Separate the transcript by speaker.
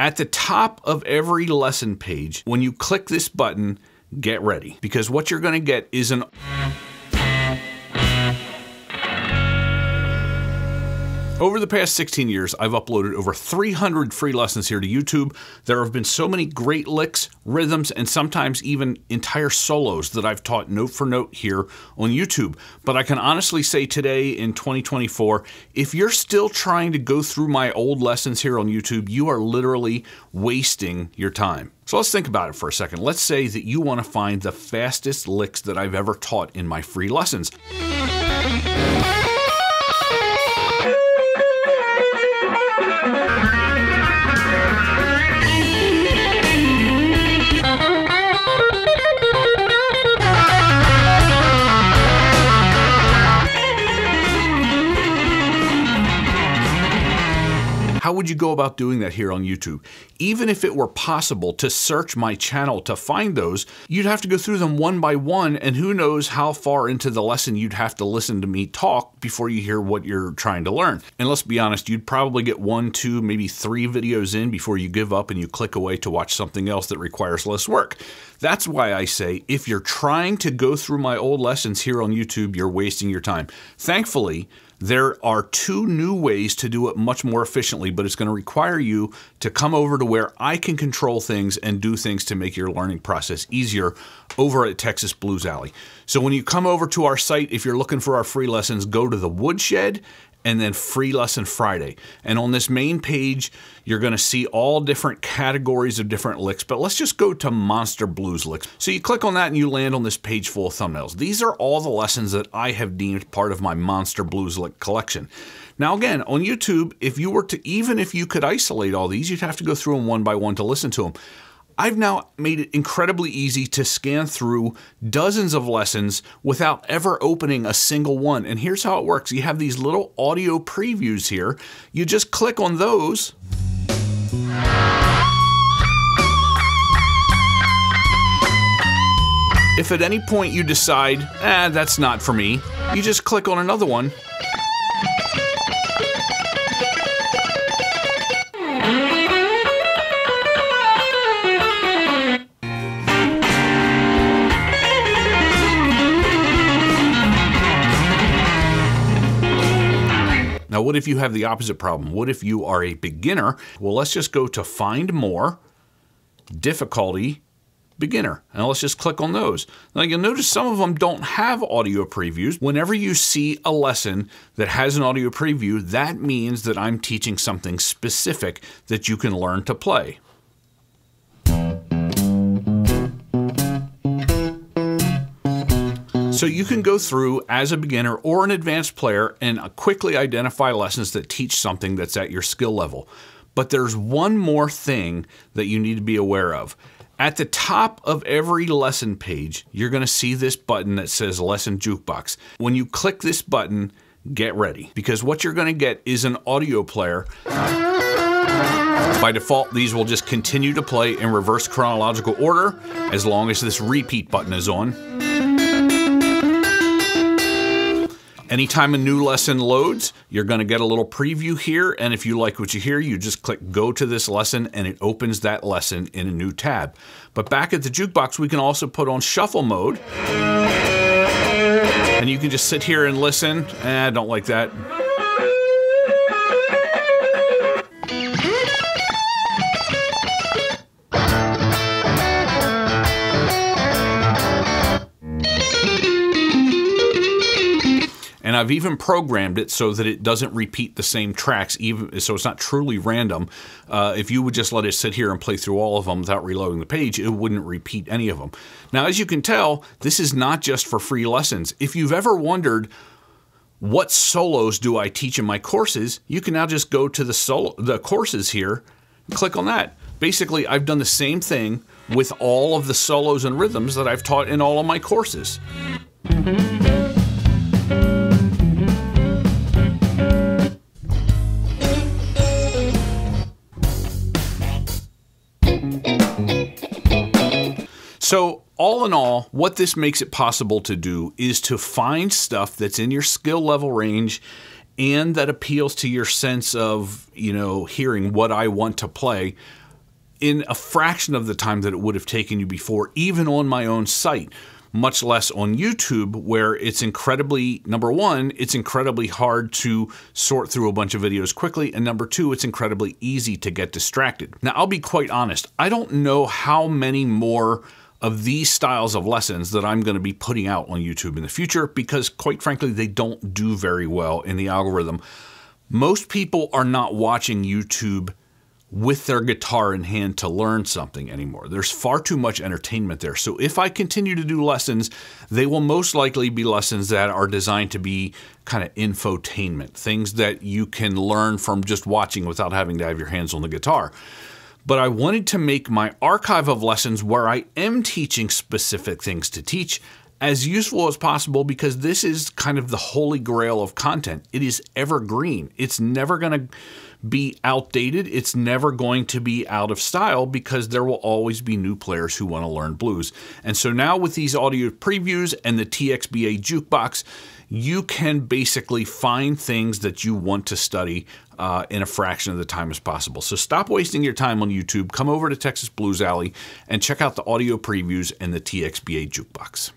Speaker 1: At the top of every lesson page, when you click this button, get ready. Because what you're going to get is an Over the past 16 years, I've uploaded over 300 free lessons here to YouTube. There have been so many great licks, rhythms, and sometimes even entire solos that I've taught note for note here on YouTube. But I can honestly say today in 2024, if you're still trying to go through my old lessons here on YouTube, you are literally wasting your time. So let's think about it for a second. Let's say that you want to find the fastest licks that I've ever taught in my free lessons. Would you go about doing that here on YouTube? Even if it were possible to search my channel to find those, you'd have to go through them one by one, and who knows how far into the lesson you'd have to listen to me talk before you hear what you're trying to learn. And let's be honest, you'd probably get one, two, maybe three videos in before you give up and you click away to watch something else that requires less work. That's why I say if you're trying to go through my old lessons here on YouTube, you're wasting your time. Thankfully, there are two new ways to do it much more efficiently, but it's going to require you to come over to where I can control things and do things to make your learning process easier over at Texas Blues Alley. So when you come over to our site, if you're looking for our free lessons, go to the Woodshed and then Free Lesson Friday. And on this main page, you're going to see all different categories of different licks, but let's just go to Monster Blues licks. So you click on that and you land on this page full of thumbnails. These are all the lessons that I have deemed part of my Monster Blues lick collection. Now again, on YouTube, if you were to, even if you could isolate all these, you'd have to go through them one by one to listen to them. I've now made it incredibly easy to scan through dozens of lessons without ever opening a single one. And here's how it works. You have these little audio previews here. You just click on those. If at any point you decide, eh, that's not for me, you just click on another one Now, what if you have the opposite problem? What if you are a beginner? Well, let's just go to Find More, Difficulty, Beginner, and let's just click on those. Now, you'll notice some of them don't have audio previews. Whenever you see a lesson that has an audio preview, that means that I'm teaching something specific that you can learn to play. So you can go through as a beginner or an advanced player and quickly identify lessons that teach something that's at your skill level. But there's one more thing that you need to be aware of. At the top of every lesson page, you're going to see this button that says Lesson Jukebox. When you click this button, get ready because what you're going to get is an audio player. By default, these will just continue to play in reverse chronological order as long as this repeat button is on. Anytime a new lesson loads, you're going to get a little preview here, and if you like what you hear, you just click go to this lesson and it opens that lesson in a new tab. But back at the jukebox, we can also put on shuffle mode. And you can just sit here and listen. Eh, I don't like that. I've even programmed it so that it doesn't repeat the same tracks, even so it's not truly random. Uh, if you would just let it sit here and play through all of them without reloading the page, it wouldn't repeat any of them. Now, as you can tell, this is not just for free lessons. If you've ever wondered, what solos do I teach in my courses? You can now just go to the solo, the courses here, click on that. Basically, I've done the same thing with all of the solos and rhythms that I've taught in all of my courses. So, all in all, what this makes it possible to do is to find stuff that's in your skill level range and that appeals to your sense of, you know, hearing what I want to play in a fraction of the time that it would have taken you before, even on my own site much less on YouTube, where it's incredibly, number one, it's incredibly hard to sort through a bunch of videos quickly. And number two, it's incredibly easy to get distracted. Now, I'll be quite honest, I don't know how many more of these styles of lessons that I'm going to be putting out on YouTube in the future because, quite frankly, they don't do very well in the algorithm. Most people are not watching YouTube with their guitar in hand to learn something anymore. There's far too much entertainment there. So if I continue to do lessons, they will most likely be lessons that are designed to be kind of infotainment, things that you can learn from just watching without having to have your hands on the guitar. But I wanted to make my archive of lessons where I am teaching specific things to teach as useful as possible because this is kind of the holy grail of content. It is evergreen. It's never going to be outdated. It's never going to be out of style because there will always be new players who want to learn blues. And so now with these audio previews and the TXBA jukebox, you can basically find things that you want to study uh, in a fraction of the time as possible. So stop wasting your time on YouTube. Come over to Texas Blues Alley and check out the audio previews and the TXBA jukebox.